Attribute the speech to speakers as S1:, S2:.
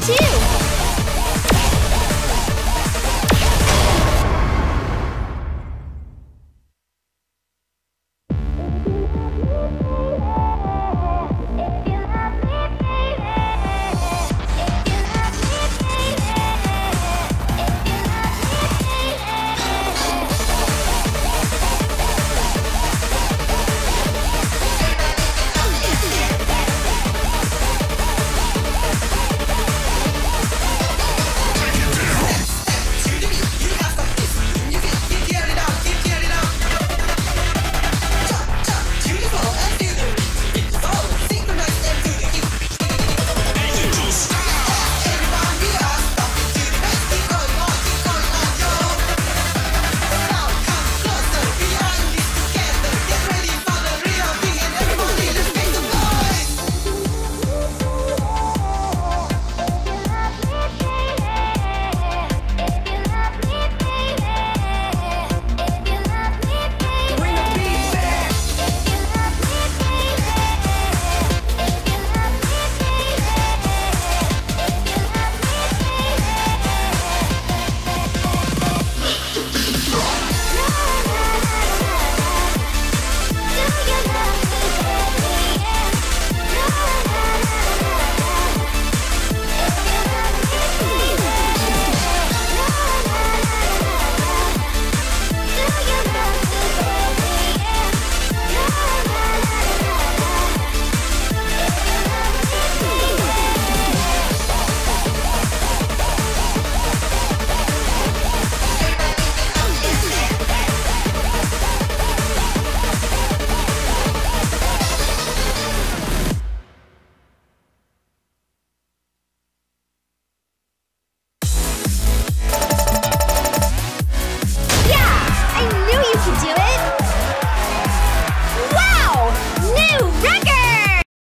S1: too!